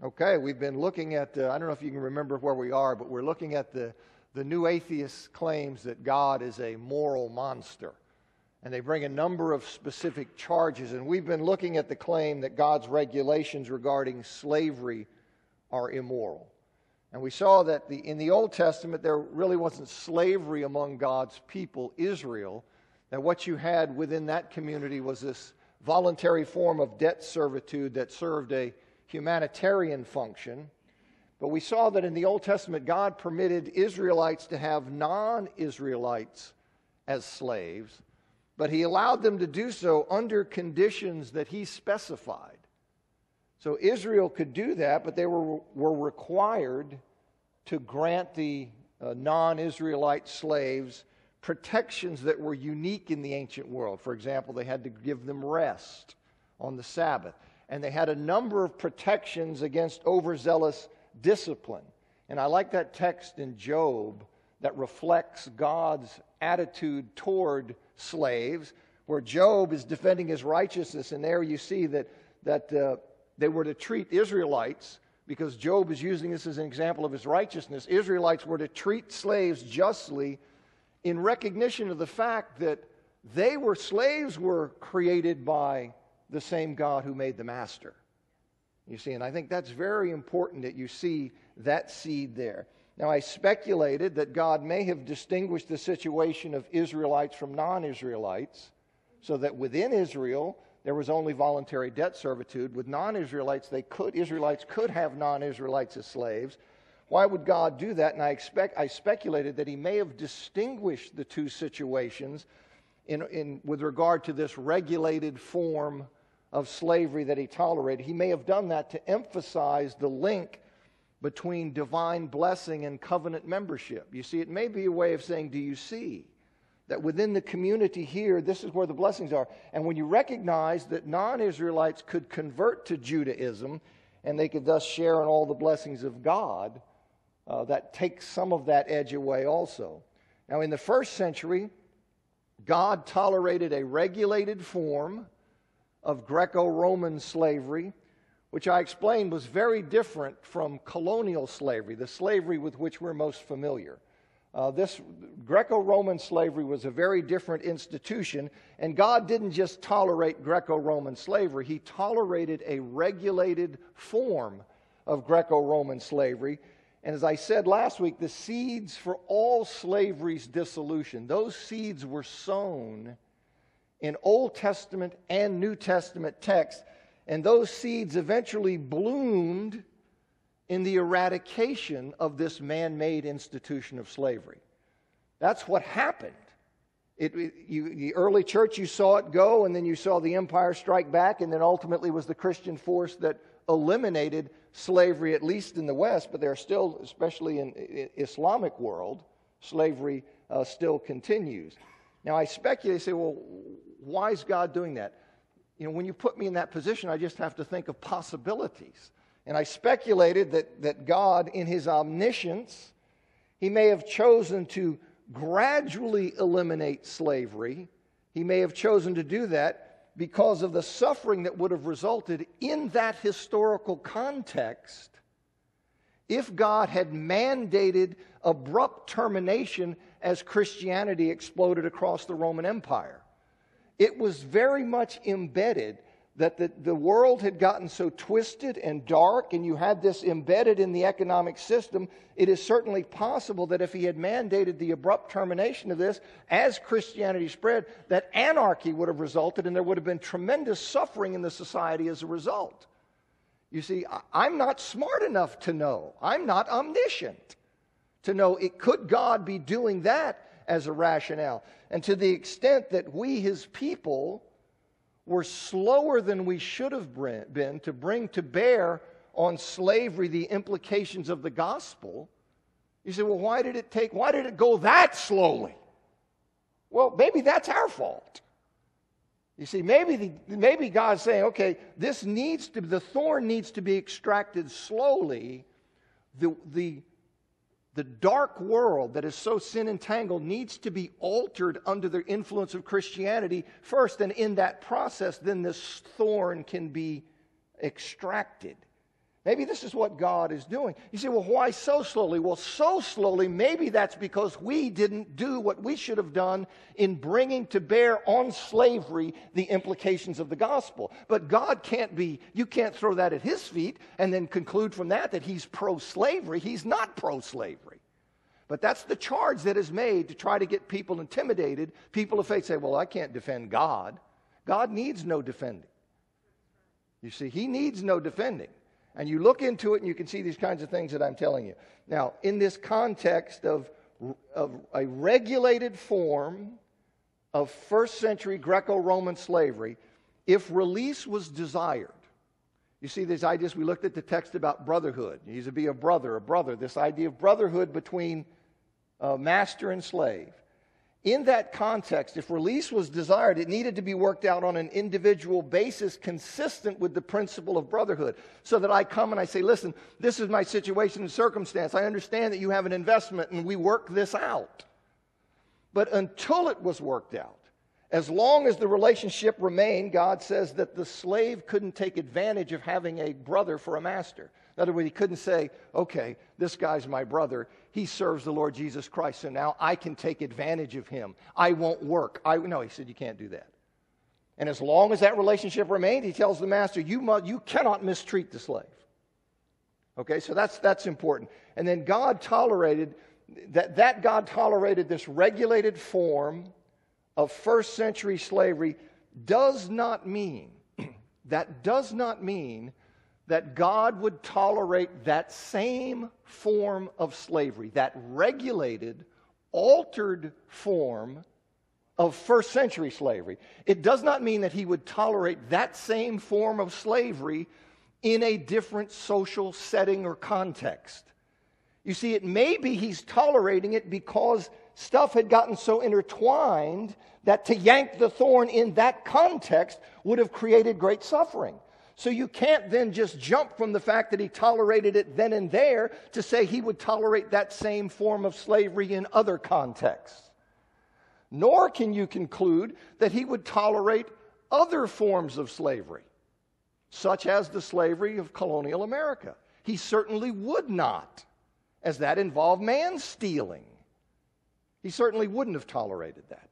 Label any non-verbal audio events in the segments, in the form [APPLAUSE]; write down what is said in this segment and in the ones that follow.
Okay, we've been looking at, uh, I don't know if you can remember where we are, but we're looking at the, the new atheist claims that God is a moral monster. And they bring a number of specific charges. And we've been looking at the claim that God's regulations regarding slavery are immoral. And we saw that the, in the Old Testament, there really wasn't slavery among God's people, Israel. That what you had within that community was this voluntary form of debt servitude that served a humanitarian function. But we saw that in the Old Testament, God permitted Israelites to have non Israelites as slaves, but He allowed them to do so under conditions that He specified. So Israel could do that, but they were, were required to grant the uh, non Israelite slaves protections that were unique in the ancient world. For example, they had to give them rest on the Sabbath, and they had a number of protections against overzealous discipline. And I like that text in Job that reflects God's attitude toward slaves, where Job is defending his righteousness, and there you see that, that uh, they were to treat Israelites, because Job is using this as an example of his righteousness, Israelites were to treat slaves justly in recognition of the fact that they were slaves were created by the same God who made the master. You see, and I think that's very important that you see that seed there. Now, I speculated that God may have distinguished the situation of Israelites from non Israelites, so that within Israel, there was only voluntary debt servitude. With non Israelites, they could, Israelites could have non Israelites as slaves. Why would God do that? And I, expect, I speculated that he may have distinguished the two situations in, in, with regard to this regulated form of slavery that he tolerated. He may have done that to emphasize the link between divine blessing and covenant membership. You see, it may be a way of saying, Do you see? That within the community here, this is where the blessings are. And when you recognize that non Israelites could convert to Judaism and they could thus share in all the blessings of God, uh, that takes some of that edge away also. Now, in the first century, God tolerated a regulated form of Greco Roman slavery, which I explained was very different from colonial slavery, the slavery with which we're most familiar. Uh, this Greco Roman slavery was a very different institution, and God didn't just tolerate Greco Roman slavery, He tolerated a regulated form of Greco Roman slavery and as I said last week, the seeds for all slavery's dissolution, those seeds were sown in Old Testament and New Testament texts. And those seeds eventually bloomed in the eradication of this man made institution of slavery. That's what happened. It, you, the early church, you saw it go, and then you saw the empire strike back, and then ultimately was the Christian force that eliminated slavery, at least in the West, but there are still, especially in the Islamic world, slavery uh, still continues. Now, I speculate, say, well, why is God doing that? You know, when you put me in that position, I just have to think of possibilities. And I speculated that, that God, in his omniscience, he may have chosen to gradually eliminate slavery. He may have chosen to do that because of the suffering that would have resulted in that historical context if God had mandated abrupt termination as Christianity exploded across the Roman Empire. It was very much embedded that the, the world had gotten so twisted and dark, and you had this embedded in the economic system, it is certainly possible that if he had mandated the abrupt termination of this as Christianity spread, that anarchy would have resulted and there would have been tremendous suffering in the society as a result. You see, I'm not smart enough to know, I'm not omniscient to know it could God be doing that as a rationale. And to the extent that we, his people, were slower than we should have been to bring to bear on slavery the implications of the gospel. You say, well, why did it take, why did it go that slowly? Well, maybe that's our fault. You see, maybe, the, maybe God's saying, okay, this needs to, the thorn needs to be extracted slowly. The, the the dark world that is so sin entangled needs to be altered under the influence of Christianity first, and in that process, then this thorn can be extracted. Maybe this is what God is doing. You say, well, why so slowly? Well, so slowly, maybe that's because we didn't do what we should have done in bringing to bear on slavery the implications of the gospel. But God can't be, you can't throw that at his feet and then conclude from that that he's pro slavery. He's not pro slavery. But that's the charge that is made to try to get people intimidated. People of faith say, well, I can't defend God. God needs no defending. You see, he needs no defending. And you look into it and you can see these kinds of things that I'm telling you. Now, in this context of, of a regulated form of first century Greco Roman slavery, if release was desired, you see these ideas, we looked at the text about brotherhood. He's to be a brother, a brother, this idea of brotherhood between uh, master and slave in that context, if release was desired, it needed to be worked out on an individual basis consistent with the principle of brotherhood. So that I come and I say, listen, this is my situation and circumstance. I understand that you have an investment and we work this out. But until it was worked out, as long as the relationship remained, God says that the slave couldn't take advantage of having a brother for a master. In other words, he couldn't say, okay, this guy's my brother. He serves the Lord Jesus Christ, so now I can take advantage of him. I won't work. I, no, he said, you can't do that. And as long as that relationship remained, he tells the master, you, must, you cannot mistreat the slave. Okay, so that's, that's important. And then God tolerated, that, that God tolerated this regulated form of first century slavery does not mean, [CLEARS THROAT] that does not mean that God would tolerate that same form of slavery, that regulated, altered form of first century slavery. It does not mean that he would tolerate that same form of slavery in a different social setting or context. You see, it may be he's tolerating it because stuff had gotten so intertwined that to yank the thorn in that context would have created great suffering. So you can't then just jump from the fact that he tolerated it then and there to say he would tolerate that same form of slavery in other contexts. Nor can you conclude that he would tolerate other forms of slavery, such as the slavery of colonial America. He certainly would not, as that involved man stealing. He certainly wouldn't have tolerated that.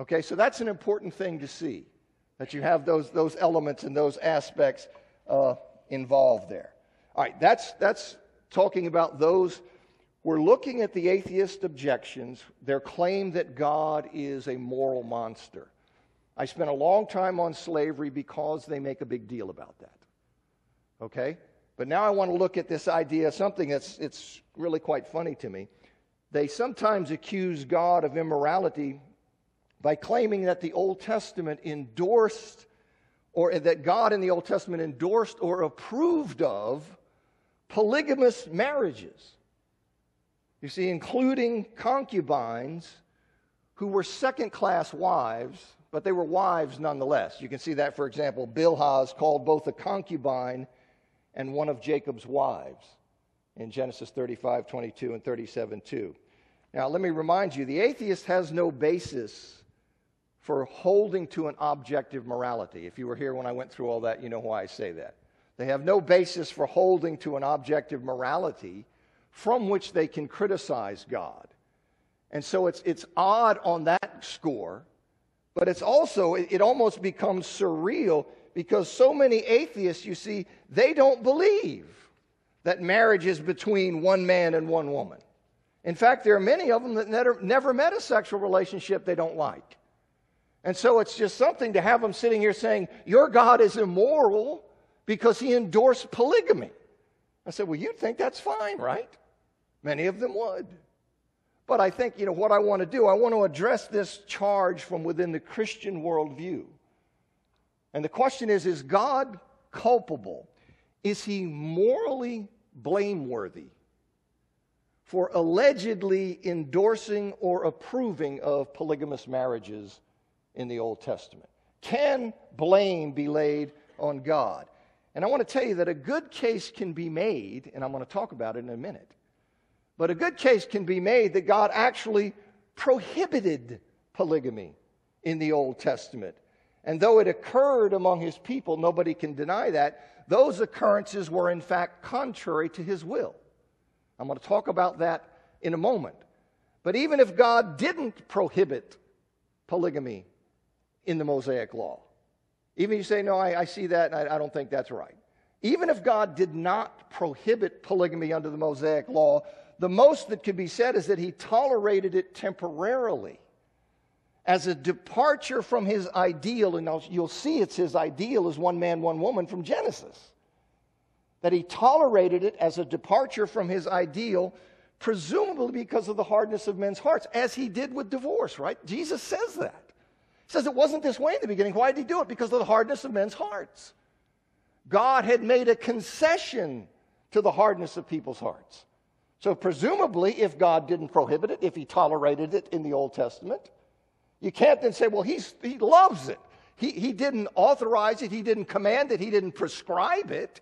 Okay, so that's an important thing to see that you have those, those elements and those aspects uh, involved there. All right, that's, that's talking about those. We're looking at the atheist objections, their claim that God is a moral monster. I spent a long time on slavery because they make a big deal about that. Okay? But now I want to look at this idea, something that's it's really quite funny to me. They sometimes accuse God of immorality by claiming that the Old Testament endorsed, or that God in the Old Testament endorsed or approved of polygamous marriages. You see, including concubines who were second class wives, but they were wives nonetheless. You can see that, for example, Bilhah called both a concubine and one of Jacob's wives in Genesis 35, 22, and 37, 2. Now, let me remind you the atheist has no basis for holding to an objective morality. If you were here when I went through all that, you know why I say that. They have no basis for holding to an objective morality from which they can criticize God. And so it's, it's odd on that score, but it's also, it, it almost becomes surreal because so many atheists, you see, they don't believe that marriage is between one man and one woman. In fact, there are many of them that never, never met a sexual relationship they don't like. And so it's just something to have them sitting here saying, Your God is immoral because he endorsed polygamy. I said, Well, you'd think that's fine, right? Many of them would. But I think, you know, what I want to do, I want to address this charge from within the Christian worldview. And the question is Is God culpable? Is he morally blameworthy for allegedly endorsing or approving of polygamous marriages in the Old Testament? Can blame be laid on God? And I want to tell you that a good case can be made, and I'm going to talk about it in a minute. But a good case can be made that God actually prohibited polygamy in the Old Testament. And though it occurred among his people, nobody can deny that. those occurrences were in fact contrary to his will. I'm going to talk about that in a moment. But even if God didn't prohibit polygamy in the Mosaic law, even if you say, no, I, I see that and I, I don't think that's right. Even if God did not prohibit polygamy under the Mosaic law, the most that could be said is that he tolerated it temporarily as a departure from his ideal, and you'll see it's his ideal as one man, one woman from Genesis. That he tolerated it as a departure from his ideal, presumably because of the hardness of men's hearts, as he did with divorce, right? Jesus says that. He says it wasn't this way in the beginning. Why did he do it? Because of the hardness of men's hearts. God had made a concession to the hardness of people's hearts. So, presumably, if God didn't prohibit it, if he tolerated it in the Old Testament, you can't then say, well, he's, he loves it. He, he didn't authorize it, he didn't command it, he didn't prescribe it,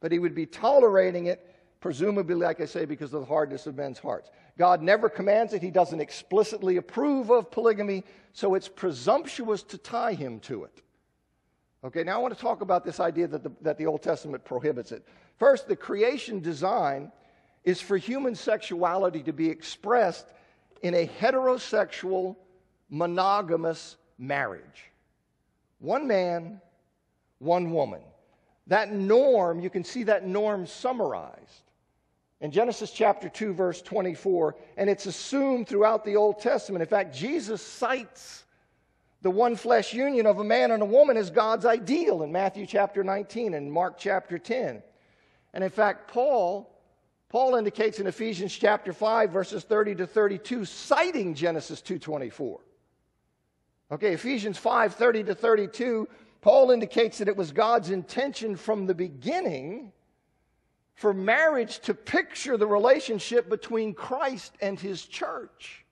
but he would be tolerating it, presumably, like I say, because of the hardness of men's hearts. God never commands it, he doesn't explicitly approve of polygamy, so it's presumptuous to tie him to it. Okay, now I want to talk about this idea that the, that the Old Testament prohibits it. First, the creation design is for human sexuality to be expressed in a heterosexual monogamous marriage. One man, one woman. That norm, you can see that norm summarized in Genesis chapter 2, verse 24, and it's assumed throughout the Old Testament. In fact, Jesus cites the one flesh union of a man and a woman as God's ideal in Matthew chapter 19 and Mark chapter 10. And in fact, Paul Paul indicates in Ephesians chapter 5 verses 30 to 32 citing Genesis 2:24. Okay, Ephesians 5:30 to 32, Paul indicates that it was God's intention from the beginning for marriage to picture the relationship between Christ and his church.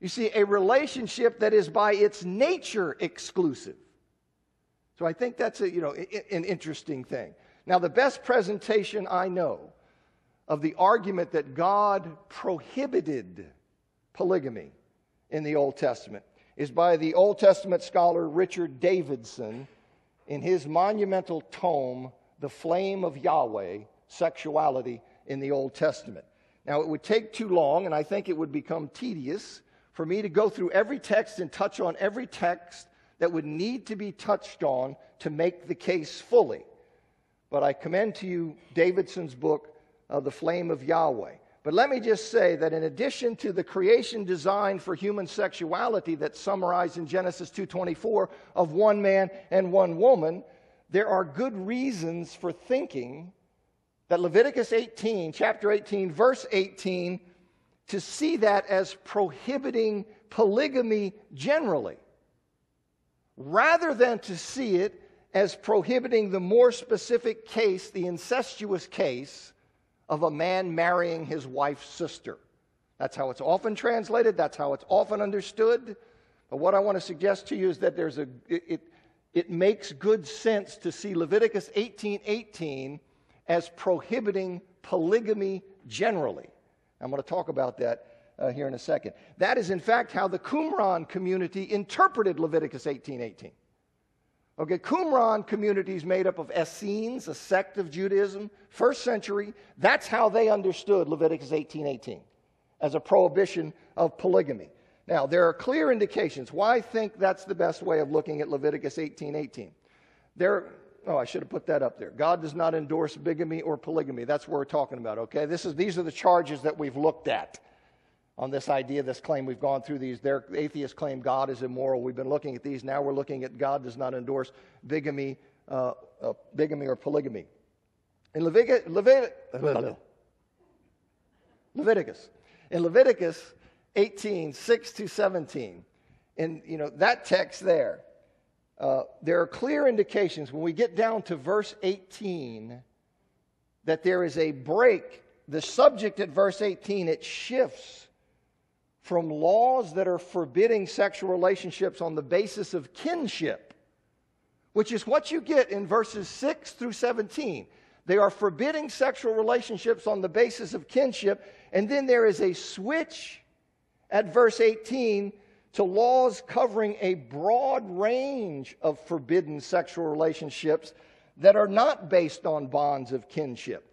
You see, a relationship that is by its nature exclusive. So I think that's a, you know, an interesting thing. Now, the best presentation I know of the argument that God prohibited polygamy in the Old Testament is by the Old Testament scholar Richard Davidson in his monumental tome, The Flame of Yahweh Sexuality in the Old Testament. Now, it would take too long, and I think it would become tedious for me to go through every text and touch on every text that would need to be touched on to make the case fully. But I commend to you Davidson's book, of the flame of Yahweh. But let me just say that in addition to the creation design for human sexuality that's summarized in Genesis 2:24 of one man and one woman, there are good reasons for thinking that Leviticus 18, chapter 18, verse 18, to see that as prohibiting polygamy generally, rather than to see it as prohibiting the more specific case, the incestuous case of a man marrying his wife's sister. That's how it's often translated, that's how it's often understood. But what I want to suggest to you is that there's a, it, it makes good sense to see Leviticus 18:18 as prohibiting polygamy generally. I'm going to talk about that uh, here in a second. That is, in fact, how the Qumran community interpreted Leviticus 18:18. Okay, Qumran communities made up of Essenes, a sect of Judaism, first century. That's how they understood Leviticus 18:18 as a prohibition of polygamy. Now, there are clear indications. Why think that's the best way of looking at Leviticus 18:18. There Oh, I should have put that up there. God does not endorse bigamy or polygamy. That's what we're talking about, okay? This is, these are the charges that we've looked at on this idea, this claim. We've gone through these. Their atheists claim God is immoral. We've been looking at these. Now we're looking at God does not endorse bigamy, uh, uh, bigamy or polygamy. In Leviticus, Leviticus, in Leviticus 18, 6 to 17, And, you know that text there, uh, there are clear indications when we get down to verse 18 that there is a break. The subject at verse 18 it shifts from laws that are forbidding sexual relationships on the basis of kinship, which is what you get in verses 6 through 17. They are forbidding sexual relationships on the basis of kinship, and then there is a switch at verse 18 to laws covering a broad range of forbidden sexual relationships that are not based on bonds of kinship.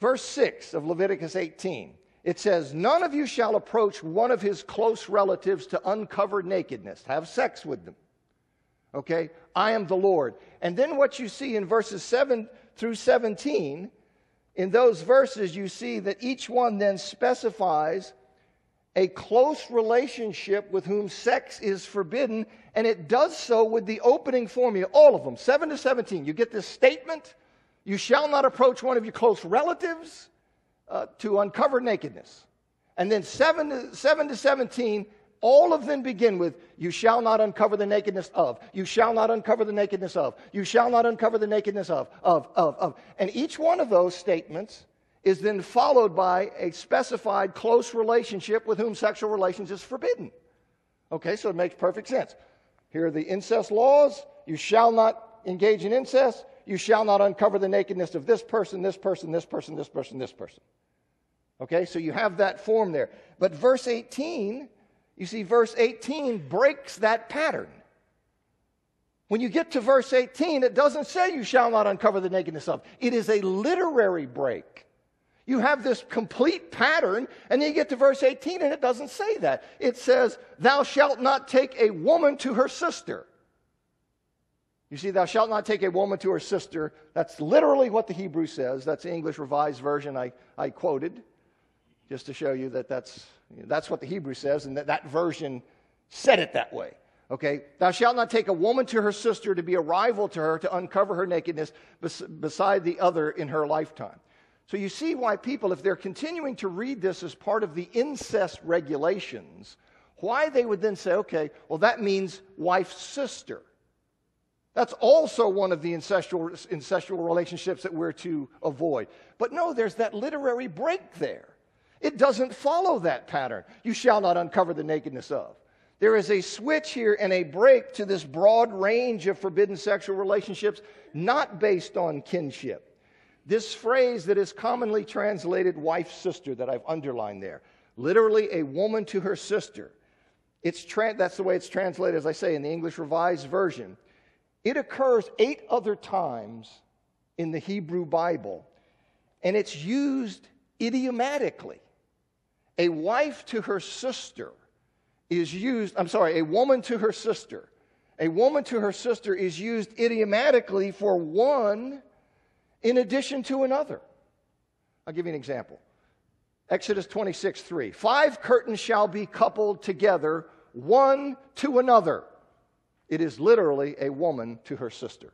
Verse 6 of Leviticus 18, it says, None of you shall approach one of his close relatives to uncover nakedness, have sex with them. Okay? I am the Lord. And then what you see in verses 7 through 17, in those verses, you see that each one then specifies a close relationship with whom sex is forbidden, and it does so with the opening formula, all of them, 7 to 17. You get this statement you shall not approach one of your close relatives uh, to uncover nakedness. And then 7 to, 7 to 17, all of them begin with, You shall not uncover the nakedness of. You shall not uncover the nakedness of. You shall not uncover the nakedness of. Of, of, of. And each one of those statements is then followed by a specified close relationship with whom sexual relations is forbidden. Okay, so it makes perfect sense. Here are the incest laws. You shall not engage in incest. You shall not uncover the nakedness of this person, this person, this person, this person, this person. Okay, so you have that form there. But verse 18, you see, verse 18 breaks that pattern. When you get to verse 18, it doesn't say you shall not uncover the nakedness of. It is a literary break. You have this complete pattern, and then you get to verse 18, and it doesn't say that. It says, Thou shalt not take a woman to her sister. You see, thou shalt not take a woman to her sister. That's literally what the Hebrew says. That's the English Revised Version I, I quoted, just to show you that that's, that's what the Hebrew says, and that that version said it that way. Okay? Thou shalt not take a woman to her sister to be a rival to her to uncover her nakedness bes- beside the other in her lifetime. So you see why people, if they're continuing to read this as part of the incest regulations, why they would then say, okay, well, that means wife's sister. That's also one of the incestual, incestual relationships that we're to avoid. But no, there's that literary break there. It doesn't follow that pattern. You shall not uncover the nakedness of. There is a switch here and a break to this broad range of forbidden sexual relationships, not based on kinship. This phrase that is commonly translated wife sister that I've underlined there, literally a woman to her sister. It's tra- that's the way it's translated, as I say, in the English Revised Version. It occurs eight other times in the Hebrew Bible, and it's used idiomatically. A wife to her sister is used, I'm sorry, a woman to her sister. A woman to her sister is used idiomatically for one in addition to another. I'll give you an example. Exodus 26, 3. Five curtains shall be coupled together, one to another. It is literally a woman to her sister.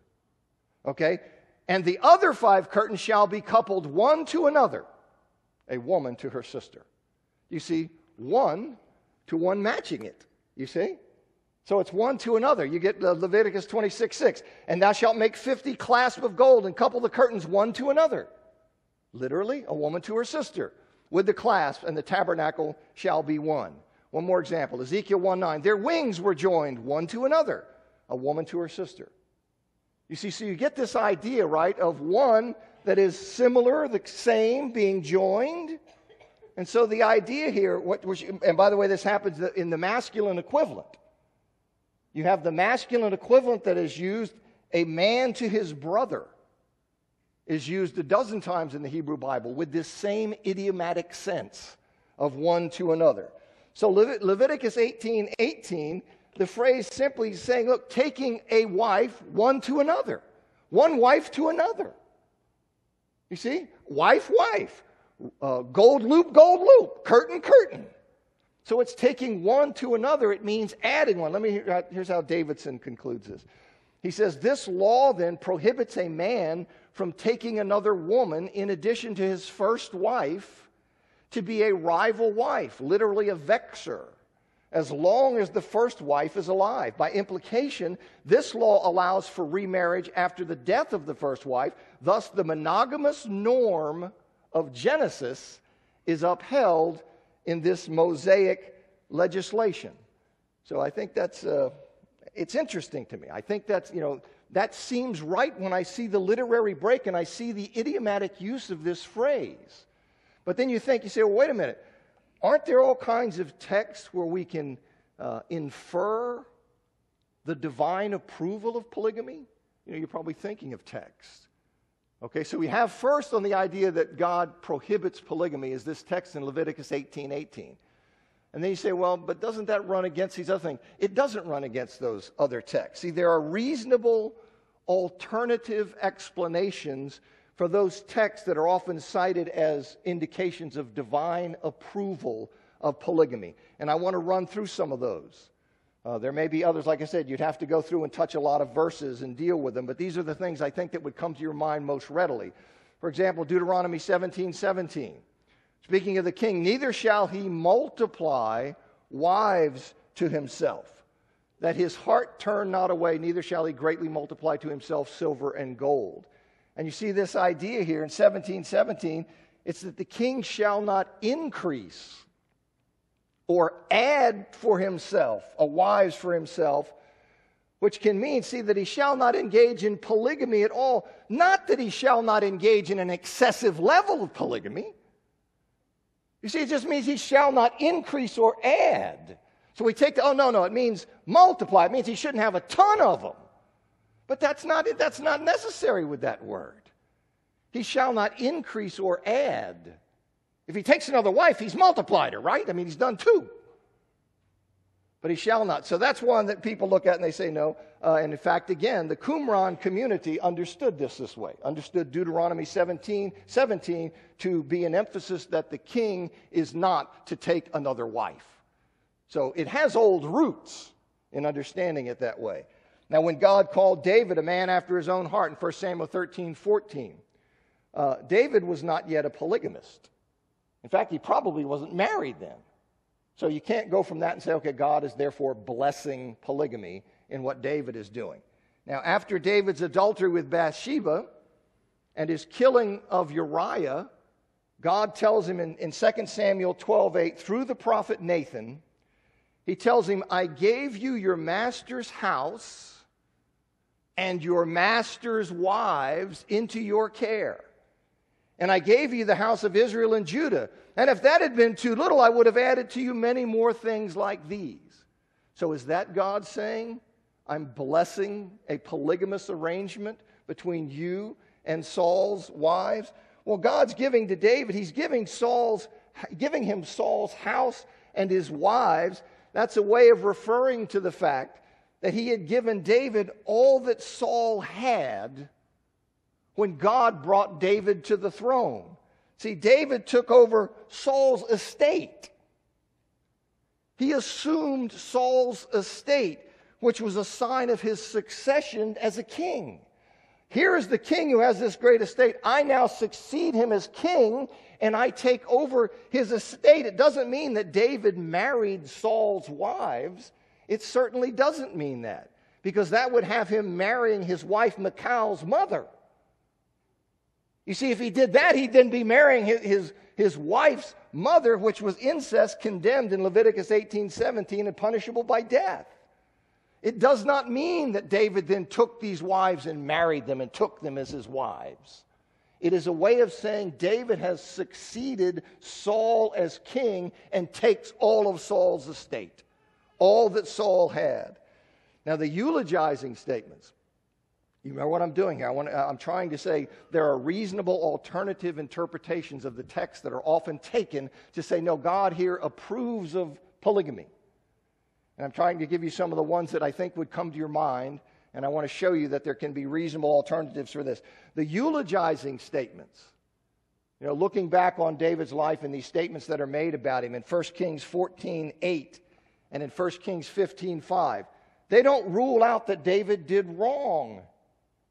Okay? And the other five curtains shall be coupled one to another, a woman to her sister. You see, one to one matching it. You see? So it's one to another. You get Leviticus 26, 6. And thou shalt make 50 clasps of gold and couple the curtains one to another. Literally, a woman to her sister. With the clasp, and the tabernacle shall be one. One more example Ezekiel 1 9. Their wings were joined one to another, a woman to her sister. You see, so you get this idea, right, of one that is similar, the same, being joined. And so the idea here, what, which, and by the way, this happens in the masculine equivalent. You have the masculine equivalent that is used, a man to his brother, is used a dozen times in the Hebrew Bible with this same idiomatic sense of one to another. So Leviticus 18 18, the phrase simply saying, look, taking a wife one to another, one wife to another. You see? Wife, wife. Uh, gold loop, gold loop. Curtain, curtain. So it's taking one to another, it means adding one. Let me here's how Davidson concludes this. He says, This law then prohibits a man from taking another woman in addition to his first wife to be a rival wife, literally a vexer, as long as the first wife is alive. By implication, this law allows for remarriage after the death of the first wife. Thus, the monogamous norm of Genesis is upheld in this Mosaic legislation. So I think that's, uh, it's interesting to me. I think that's, you know, that seems right when I see the literary break and I see the idiomatic use of this phrase. But then you think, you say, well, wait a minute. Aren't there all kinds of texts where we can uh, infer the divine approval of polygamy? You know, you're probably thinking of texts. Okay, so we have first on the idea that God prohibits polygamy is this text in Leviticus 18 18. And then you say, well, but doesn't that run against these other things? It doesn't run against those other texts. See, there are reasonable alternative explanations for those texts that are often cited as indications of divine approval of polygamy. And I want to run through some of those. Uh, there may be others, like I said, you'd have to go through and touch a lot of verses and deal with them, but these are the things I think that would come to your mind most readily. For example, Deuteronomy 17 17. Speaking of the king, neither shall he multiply wives to himself, that his heart turn not away, neither shall he greatly multiply to himself silver and gold. And you see this idea here in 1717 it's that the king shall not increase or add for himself, a wives for himself, which can mean, see, that he shall not engage in polygamy at all. Not that he shall not engage in an excessive level of polygamy. You see, it just means he shall not increase or add. So we take the, oh, no, no, it means multiply. It means he shouldn't have a ton of them. But that's not, it. that's not necessary with that word. He shall not increase or add. If he takes another wife, he's multiplied her, right? I mean, he's done two. But he shall not. So that's one that people look at and they say no. Uh, and in fact, again, the Qumran community understood this this way, understood Deuteronomy 17, 17 to be an emphasis that the king is not to take another wife. So it has old roots in understanding it that way. Now, when God called David a man after his own heart in 1 Samuel 13, 14, uh, David was not yet a polygamist. In fact, he probably wasn't married then. So you can't go from that and say, okay, God is therefore blessing polygamy in what David is doing. Now, after David's adultery with Bathsheba and his killing of Uriah, God tells him in, in 2 Samuel 12 8, through the prophet Nathan, he tells him, I gave you your master's house and your master's wives into your care. And I gave you the house of Israel and Judah. And if that had been too little, I would have added to you many more things like these. So is that God saying, I'm blessing a polygamous arrangement between you and Saul's wives? Well, God's giving to David, he's giving Saul's giving him Saul's house and his wives. That's a way of referring to the fact that he had given David all that Saul had when God brought David to the throne. See, David took over Saul's estate. He assumed Saul's estate, which was a sign of his succession as a king. Here is the king who has this great estate. I now succeed him as king and I take over his estate. It doesn't mean that David married Saul's wives. It certainly doesn't mean that because that would have him marrying his wife Michal's mother. You see, if he did that, he'd then be marrying his, his, his wife's mother, which was incest condemned in Leviticus 18 17 and punishable by death. It does not mean that David then took these wives and married them and took them as his wives. It is a way of saying David has succeeded Saul as king and takes all of Saul's estate, all that Saul had. Now, the eulogizing statements you remember what I'm doing here? I want I'm trying to say there are reasonable alternative interpretations of the text that are often taken to say, no, God here approves of polygamy. And I'm trying to give you some of the ones that I think would come to your mind, and I want to show you that there can be reasonable alternatives for this. The eulogizing statements, you know, looking back on David's life and these statements that are made about him in 1 Kings 14 8 and in 1 Kings 15 5, they don't rule out that David did wrong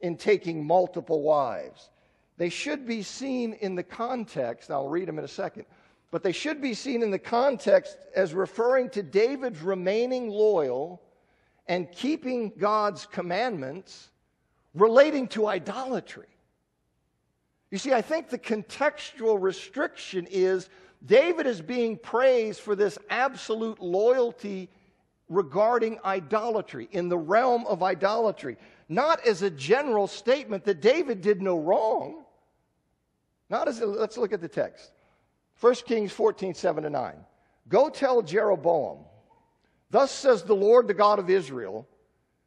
in taking multiple wives. They should be seen in the context, I'll read them in a second, but they should be seen in the context as referring to David's remaining loyal and keeping God's commandments relating to idolatry. You see, I think the contextual restriction is David is being praised for this absolute loyalty regarding idolatry, in the realm of idolatry not as a general statement that David did no wrong. Not as a, let's look at the text. 1 Kings 14, 7 to 9. Go tell Jeroboam, Thus says the Lord, the God of Israel,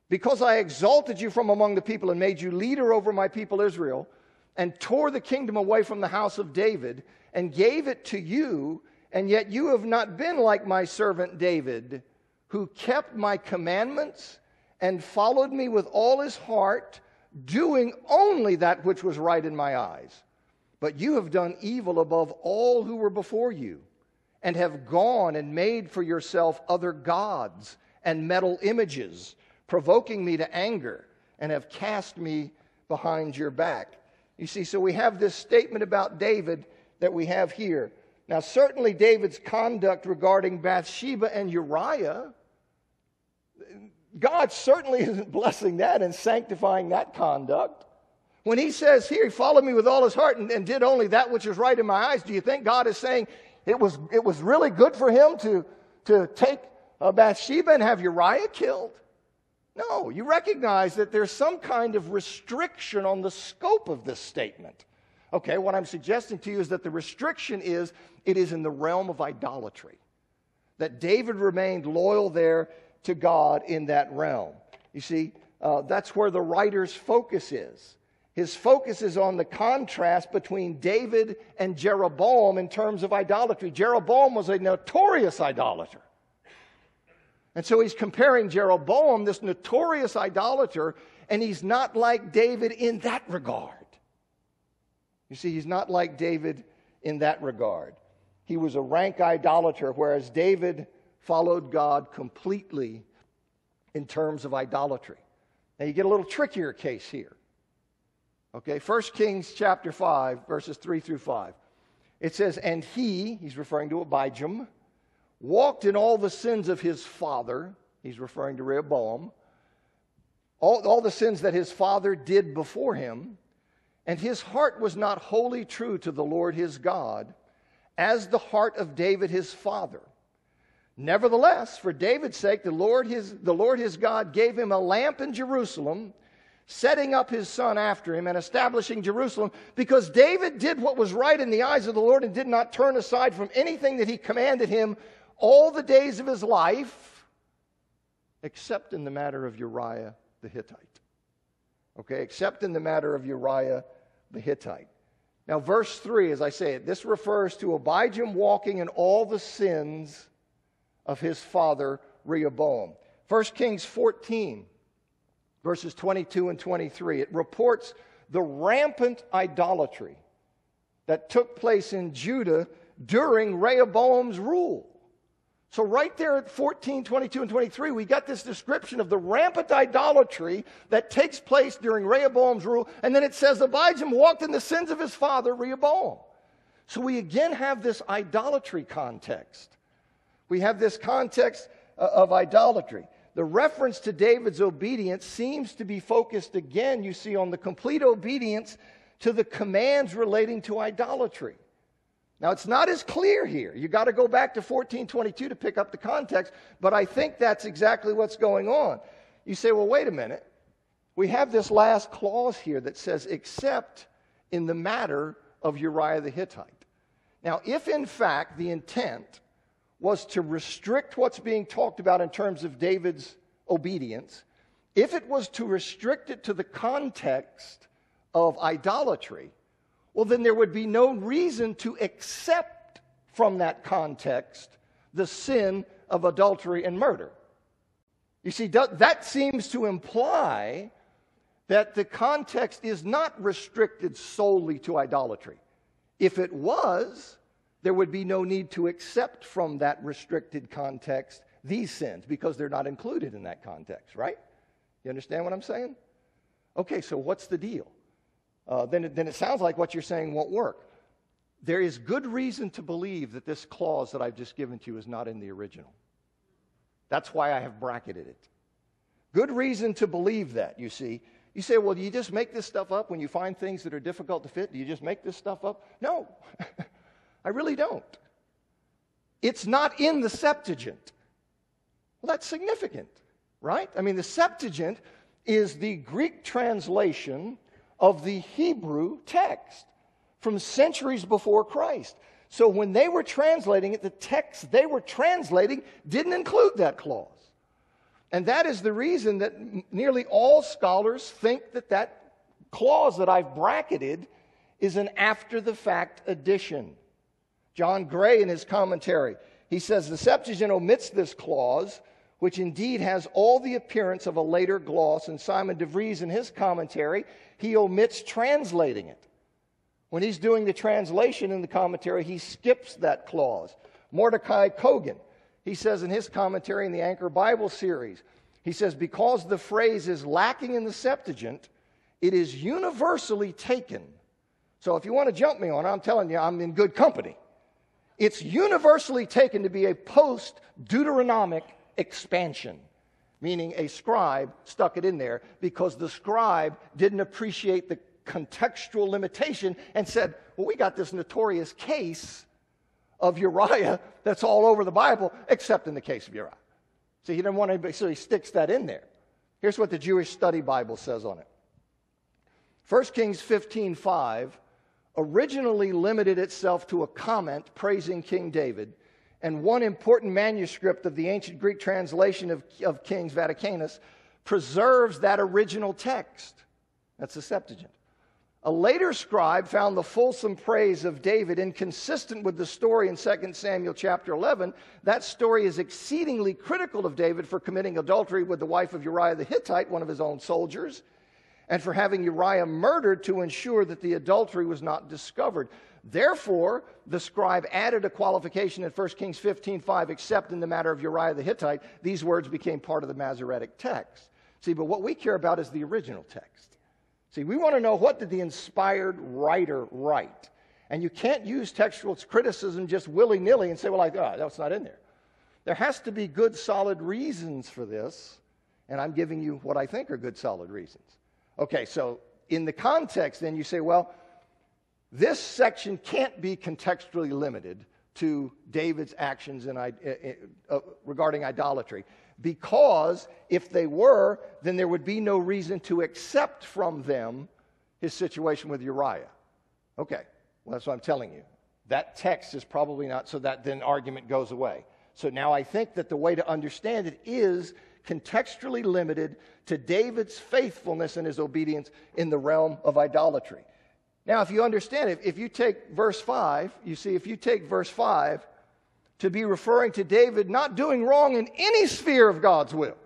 because I exalted you from among the people and made you leader over my people Israel, and tore the kingdom away from the house of David and gave it to you, and yet you have not been like my servant David, who kept my commandments and followed me with all his heart, doing only that which was right in my eyes. But you have done evil above all who were before you, and have gone and made for yourself other gods and metal images, provoking me to anger, and have cast me behind your back. You see, so we have this statement about David that we have here. Now, certainly David's conduct regarding Bathsheba and Uriah, God certainly [LAUGHS] isn't blessing that and sanctifying that conduct. When he says here, he followed me with all his heart and, and did only that which is right in my eyes, do you think God is saying it was, it was really good for him to, to take uh, Bathsheba and have Uriah killed? No, you recognize that there's some kind of restriction on the scope of this statement. Okay, what I'm suggesting to you is that the restriction is it is in the realm of idolatry. That David remained loyal there to God in that realm. You see, uh, that's where the writer's focus is. His focus is on the contrast between David and Jeroboam in terms of idolatry. Jeroboam was a notorious idolater. And so he's comparing Jeroboam, this notorious idolater, and he's not like David in that regard. You see, he's not like David in that regard. He was a rank idolater, whereas David followed God completely in terms of idolatry. Now you get a little trickier case here. Okay, 1 Kings chapter 5, verses 3 through 5. It says, And he, he's referring to Abijam, walked in all the sins of his father, he's referring to Rehoboam, all, all the sins that his father did before him, and his heart was not wholly true to the Lord his God, as the heart of David his father. Nevertheless, for David's sake, the Lord his, the Lord his God gave him a lamp in Jerusalem, setting up his son after him and establishing Jerusalem, because David did what was right in the eyes of the Lord and did not turn aside from anything that he commanded him all the days of his life, except in the matter of Uriah the Hittite. Okay, except in the matter of Uriah the Hittite. Now, verse 3, as I say it, this refers to Abijam walking in all the sins of his father Rehoboam. 1 Kings 14, verses 22 and 23, it reports the rampant idolatry that took place in Judah during Rehoboam's rule. So, right there at 14, 22, and 23, we got this description of the rampant idolatry that takes place during Rehoboam's rule. And then it says Abijam walked in the sins of his father, Rehoboam. So, we again have this idolatry context. We have this context uh, of idolatry. The reference to David's obedience seems to be focused again, you see, on the complete obedience to the commands relating to idolatry. Now, it's not as clear here. You got to go back to 1422 to pick up the context, but I think that's exactly what's going on. You say, well, wait a minute. We have this last clause here that says, except in the matter of Uriah the Hittite. Now, if in fact the intent was to restrict what's being talked about in terms of David's obedience, if it was to restrict it to the context of idolatry, well, then there would be no reason to accept from that context the sin of adultery and murder. You see, that seems to imply that the context is not restricted solely to idolatry. If it was, there would be no need to accept from that restricted context these sins because they're not included in that context, right? You understand what I'm saying? Okay, so what's the deal? Uh, then, it, then it sounds like what you're saying won't work. There is good reason to believe that this clause that I've just given to you is not in the original. That's why I have bracketed it. Good reason to believe that, you see. You say, well, do you just make this stuff up when you find things that are difficult to fit? Do you just make this stuff up? No, [LAUGHS] I really don't. It's not in the Septuagint. Well, that's significant, right? I mean, the Septuagint is the Greek translation of the Hebrew text from centuries before Christ. So when they were translating it, the text they were translating didn't include that clause. And that is the reason that nearly all scholars think that that clause that I've bracketed is an after the fact addition. John Gray, in his commentary, he says the Septuagint omits this clause, which indeed has all the appearance of a later gloss, and Simon de Vries, in his commentary, he omits translating it. When he's doing the translation in the commentary, he skips that clause. Mordecai Cogan, he says in his commentary in the Anchor Bible series, he says, because the phrase is lacking in the Septuagint, it is universally taken. So if you want to jump me on, I'm telling you, I'm in good company. It's universally taken to be a post Deuteronomic expansion, meaning a scribe stuck it in there because the scribe didn't appreciate the contextual limitation and said, Well, we got this notorious case of Uriah that's all over the Bible, except in the case of Uriah. So he didn't want anybody, so he sticks that in there. Here's what the Jewish Study Bible says on it. 1 Kings 15:5 originally limited itself to a comment praising King David, and one important manuscript of the ancient Greek translation of, of Kings, Vaticanus, preserves that original text. That's the Septuagint. A later scribe found the fulsome praise of David inconsistent with the story in 2 Samuel chapter 11. That story is exceedingly critical of David for committing adultery with the wife of Uriah the Hittite, one of his own soldiers, and for having Uriah murdered to ensure that the adultery was not discovered. Therefore, the scribe added a qualification in 1 Kings 15:5, except in the matter of Uriah the Hittite. These words became part of the Masoretic text. See, but what we care about is the original text. See, we want to know what did the inspired writer write? And you can't use textual criticism just willy nilly and say, well, like, oh, ah, that's not in there. There has to be good, solid reasons for this, and I'm giving you what I think are good, solid reasons. Okay, so in the context, then you say, well, this section can't be contextually limited to David's actions in, uh, regarding idolatry because if they were, then there would be no reason to accept from them his situation with Uriah. Okay, well, that's what I'm telling you. That text is probably not, so that then argument goes away. So now I think that the way to understand it is contextually limited to David's faithfulness and his obedience in the realm of idolatry. Now, if you understand it, if you take verse 5, you see, if you take verse 5 to be referring to David not doing wrong in any sphere of God's will.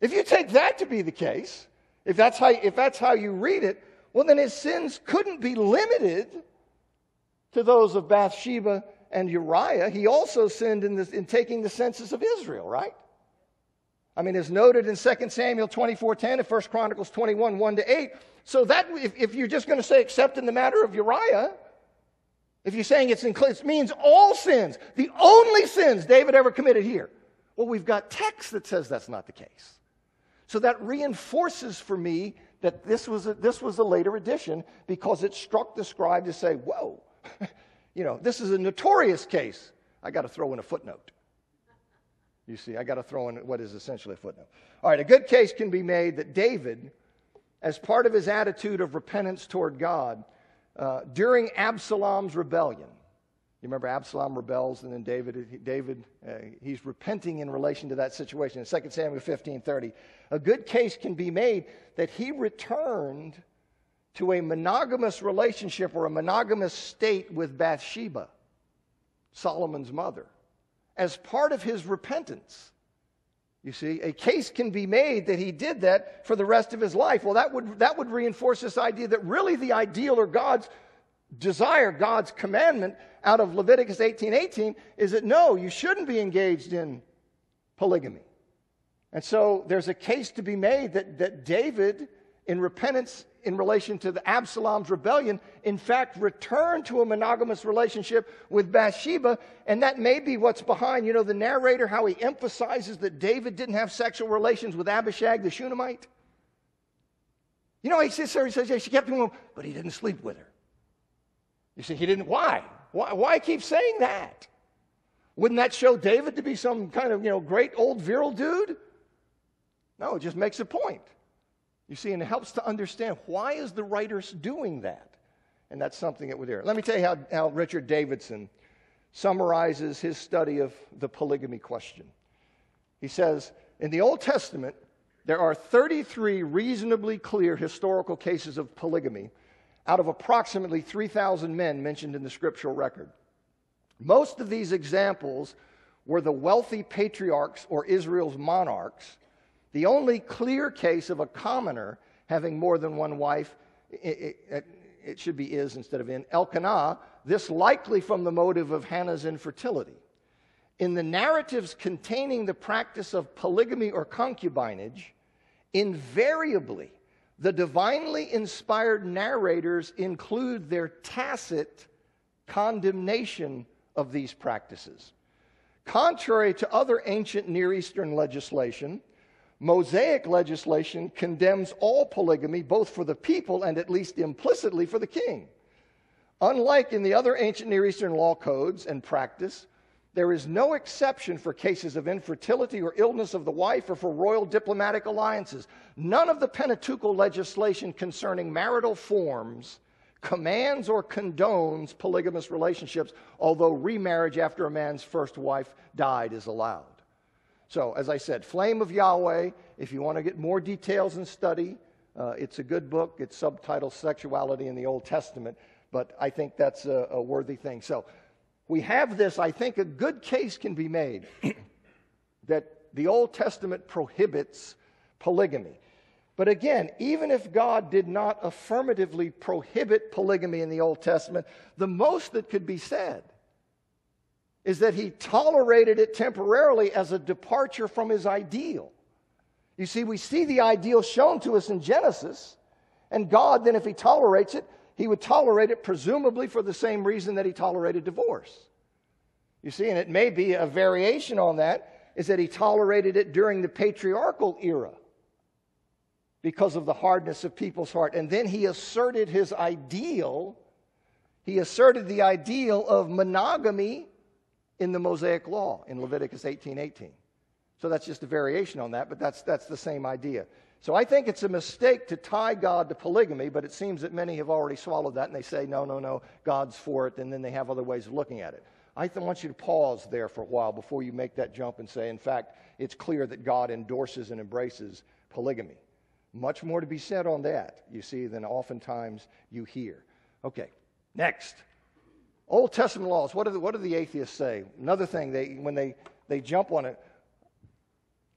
If you take that to be the case, if that's how, if that's how you read it, well, then his sins couldn't be limited to those of Bathsheba and Uriah. He also sinned in, in taking the census of Israel, right? I mean, as noted in 2 Samuel 24.10 and 1 Chronicles 21, 1 to 8. So that, if, if you're just going to say except in the matter of Uriah, if you're saying it's includes, it means all sins, the only sins David ever committed here. Well, we've got text that says that's not the case. So that reinforces for me that this was a, this was a later addition because it struck the scribe to say, whoa, [LAUGHS] you know, this is a notorious case. I got to throw in a footnote. You see, I got to throw in what is essentially a footnote. All right, a good case can be made that David, as part of his attitude of repentance toward God, uh, during Absalom's rebellion. You remember Absalom rebels, and then David, David uh, he's repenting in relation to that situation. In 2 Samuel 15 30, a good case can be made that he returned to a monogamous relationship or a monogamous state with Bathsheba, Solomon's mother, as part of his repentance. You see, a case can be made that he did that for the rest of his life. Well, that would, that would reinforce this idea that really the ideal or God's desire, God's commandment out of Leviticus 18 18 is that no, you shouldn't be engaged in polygamy. And so there's a case to be made that, that David, in repentance, in relation to the Absalom's rebellion, in fact, returned to a monogamous relationship with Bathsheba. And that may be what's behind, you know, the narrator, how he emphasizes that David didn't have sexual relations with Abishag the Shunammite. You know, he sits there, he says, yeah, she kept him, but he didn't sleep with her. You see, he didn't. Why? Why, why keep saying that? Wouldn't that show David to be some kind of, you know, great old virile dude? No, it just makes a point. You see, and it helps to understand why is the writer doing that? And that's something that we're there. Let me tell you how, how Richard Davidson summarizes his study of the polygamy question. He says, in the Old Testament, there are 33 reasonably clear historical cases of polygamy, out of approximately 3,000 men mentioned in the scriptural record. Most of these examples were the wealthy patriarchs or Israel's monarchs. The only clear case of a commoner having more than one wife, it, it, it should be is instead of in, Elkanah, this likely from the motive of Hannah's infertility. In the narratives containing the practice of polygamy or concubinage, invariably the divinely inspired narrators include their tacit condemnation of these practices. Contrary to other ancient Near Eastern legislation, Mosaic legislation condemns all polygamy, both for the people and at least implicitly for the king. Unlike in the other ancient Near Eastern law codes and practice, there is no exception for cases of infertility or illness of the wife or for royal diplomatic alliances. None of the Pentateuchal legislation concerning marital forms commands or condones polygamous relationships, although remarriage after a man's first wife died is allowed. So, as I said, Flame of Yahweh, if you want to get more details and study, uh, it's a good book. It's subtitled Sexuality in the Old Testament, but I think that's a, a worthy thing. So, we have this, I think a good case can be made [CLEARS THROAT] that the Old Testament prohibits polygamy. But again, even if God did not affirmatively prohibit polygamy in the Old Testament, the most that could be said is that he tolerated it temporarily as a departure from his ideal. You see, we see the ideal shown to us in Genesis, and God, then, if he tolerates it, he would tolerate it presumably for the same reason that he tolerated divorce. You see, and it may be a variation on that, is that he tolerated it during the patriarchal era because of the hardness of people's heart. And then he asserted his ideal. He asserted the ideal of monogamy in the Mosaic law in Leviticus 18 18. So that's just a variation on that, but that's, that's the same idea. So I think it's a mistake to tie God to polygamy, but it seems that many have already swallowed that and they say, no, no, no, God's for it, and then they have other ways of looking at it. I want you to pause there for a while before you make that jump and say, in fact, it's clear that God endorses and embraces polygamy. Much more to be said on that, you see, than oftentimes you hear. Okay, next. Old Testament laws. What do the, what do the atheists say? Another thing, they, when they, they jump on it,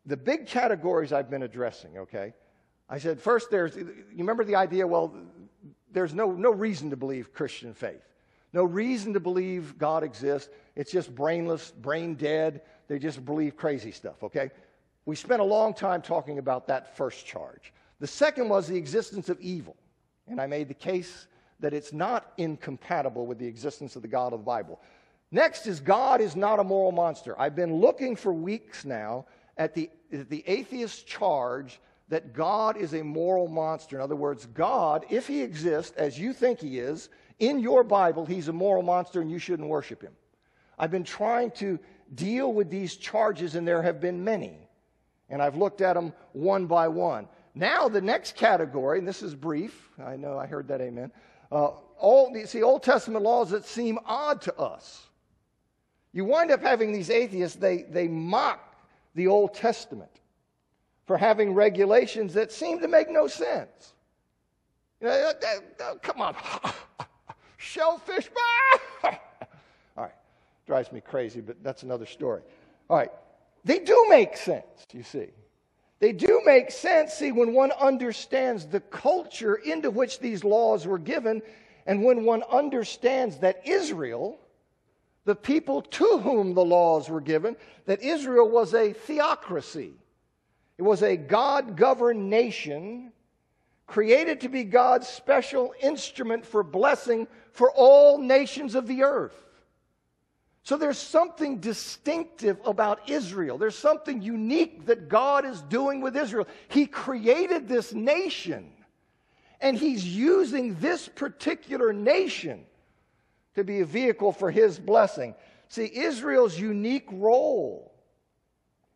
the big categories I've been addressing, okay? I said, first, there's, you remember the idea, well, there's no, no reason to believe Christian faith. No reason to believe God exists. It's just brainless, brain dead. They just believe crazy stuff, okay? We spent a long time talking about that first charge. The second was the existence of evil. And I made the case that it's not incompatible with the existence of the God of the Bible. Next is God is not a moral monster. I've been looking for weeks now at the, at the atheist charge that God is a moral monster. In other words, God, if he exists as you think he is, in your Bible, he's a moral monster and you shouldn't worship him. I've been trying to deal with these charges, and there have been many. And I've looked at them one by one. Now, the next category, and this is brief, I know I heard that amen. Uh, all, see, Old Testament laws that seem odd to us. You wind up having these atheists, they, they mock the Old Testament for having regulations that seem to make no sense. You know, uh, uh, uh come on, [LAUGHS] shellfish. [LAUGHS] All right, drives me crazy, but that's another story. All right, they do make sense, you see. They do make sense, see, when one understands the culture into which these laws were given, and when one understands that Israel, the people to whom the laws were given, that Israel was a theocracy. It was a God governed nation created to be God's special instrument for blessing for all nations of the earth. So there's something distinctive about Israel. There's something unique that God is doing with Israel. He created this nation, and He's using this particular nation to be a vehicle for His blessing. See, Israel's unique role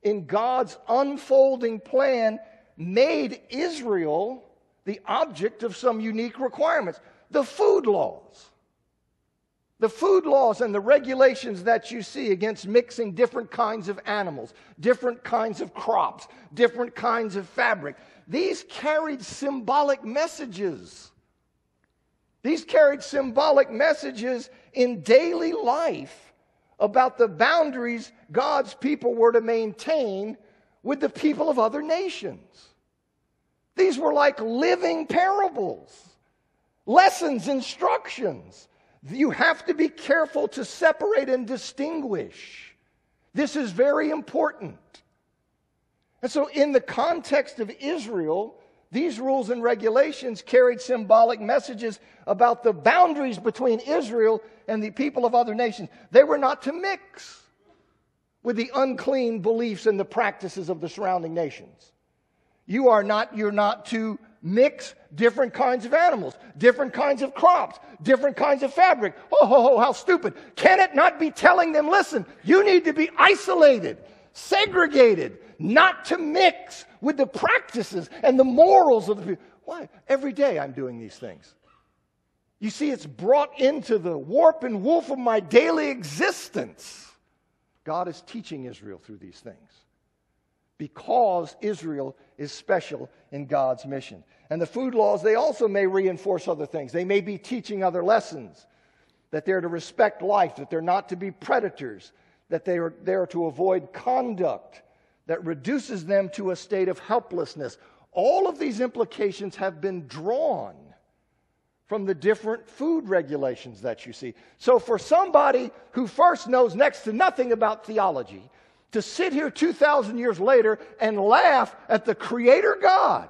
in God's unfolding plan made Israel the object of some unique requirements. The food laws. The food laws and the regulations that you see against mixing different kinds of animals, different kinds of crops, different kinds of fabric, these carried symbolic messages. These carried symbolic messages in daily life about the boundaries God's people were to maintain with the people of other nations. These were like living parables, lessons, instructions. You have to be careful to separate and distinguish. This is very important. And so, in the context of Israel, these rules and regulations carried symbolic messages about the boundaries between Israel and the people of other nations. They were not to mix with the unclean beliefs and the practices of the surrounding nations. You are not, you're not to mix different kinds of animals, different kinds of crops, different kinds of fabric. Oh, ho, ho, how stupid. Can it not be telling them, listen, you need to be isolated, segregated, not to mix with the practices and the morals of the people? Why? Every day I'm doing these things. You see, it's brought into the warp and woof of my daily existence. God is teaching Israel through these things because Israel is special in God's mission. And the food laws, they also may reinforce other things. They may be teaching other lessons that they're to respect life, that they're not to be predators, that they are there to avoid conduct that reduces them to a state of helplessness. All of these implications have been drawn from the different food regulations that you see. So, for somebody who first knows next to nothing about theology, to sit here 2,000 years later and laugh at the Creator God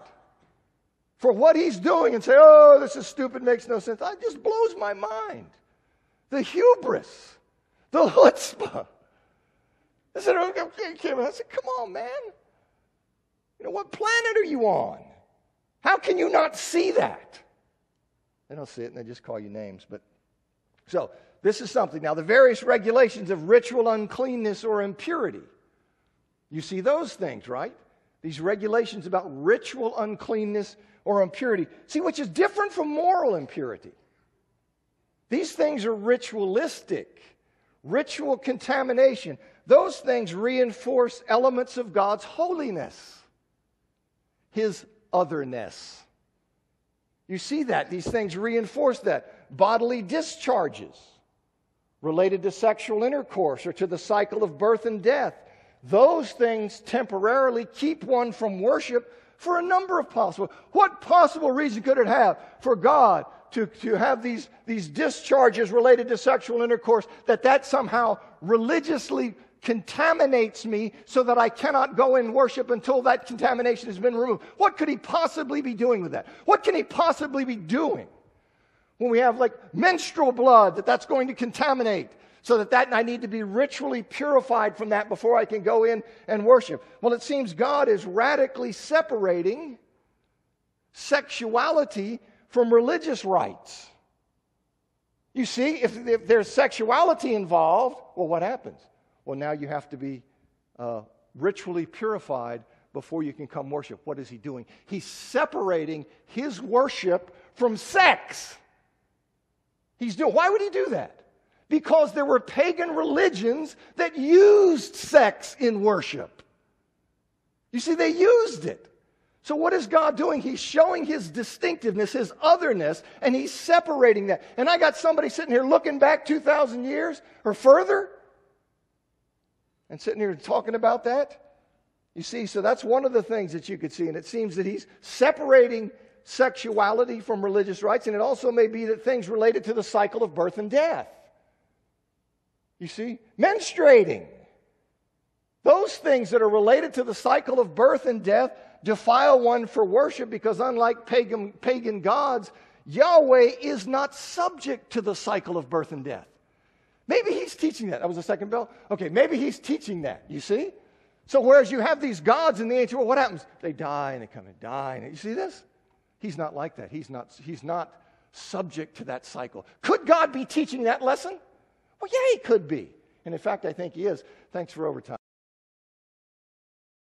for what He's doing and say, oh, this is stupid, makes no sense. That just blows my mind. The hubris, the chutzpah. I said, okay, I said, come on, man. You know, what planet are you on? How can you not see that? They don't see it and they just call you names. But so this is something. Now, the various regulations of ritual uncleanness or impurity. You see those things, right? These regulations about ritual uncleanness or impurity. See, which is different from moral impurity. These things are ritualistic, ritual contamination. Those things reinforce elements of God's holiness, His otherness. You see that. These things reinforce that. Bodily discharges related to sexual intercourse or to the cycle of birth and death. Those things temporarily keep one from worship for a number of possible. What possible reason could it have for God to, to have these, these discharges related to sexual intercourse that that somehow religiously contaminates me so that I cannot go and worship until that contamination has been removed? What could he possibly be doing with that? What can he possibly be doing? When we have like menstrual blood that that's going to contaminate so that that I need to be ritually purified from that before I can go in and worship. Well, it seems God is radically separating sexuality from religious rites. You see, if, if there's sexuality involved, well, what happens? Well, now you have to be uh, ritually purified before you can come worship. What is he doing? He's separating his worship from sex. He's doing. Why would he do that? Because there were pagan religions that used sex in worship. You see, they used it. So, what is God doing? He's showing his distinctiveness, his otherness, and he's separating that. And I got somebody sitting here looking back 2,000 years or further and sitting here talking about that. You see, so that's one of the things that you could see. And it seems that he's separating sexuality from religious rites, and it also may be that things related to the cycle of birth and death. You see? Menstruating. Those things that are related to the cycle of birth and death defile one for worship because, unlike pagan, pagan gods, Yahweh is not subject to the cycle of birth and death. Maybe he's teaching that. That was the second bell? Okay, maybe he's teaching that. You see? So, whereas you have these gods in the ancient world, what happens? They die and they come and die. And you see this? He's not like that. He's not, he's not subject to that cycle. Could God be teaching that lesson? Well, yeah, he could be. And in fact, I think he is. Thanks for overtime.